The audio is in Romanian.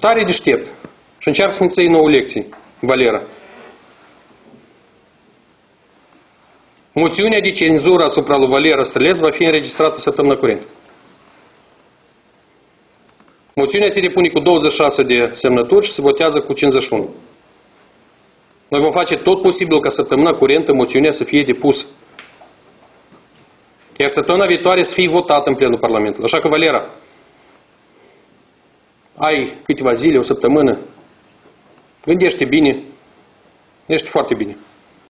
tare deștept și încearcă să ne ții nouă lecții, Valera. Moțiunea de cenzură asupra lui Valera Străleț va fi înregistrată săptămâna curentă. Moțiunea se depune cu 26 de semnături și se votează cu 51. Noi vom face tot posibil ca săptămâna curentă moțiunea să fie depusă. Iar săptămâna viitoare să fie votată în plenul Parlamentului. Așa că, Valera, ai câteva zile, o săptămână, gândește bine, ești foarte bine.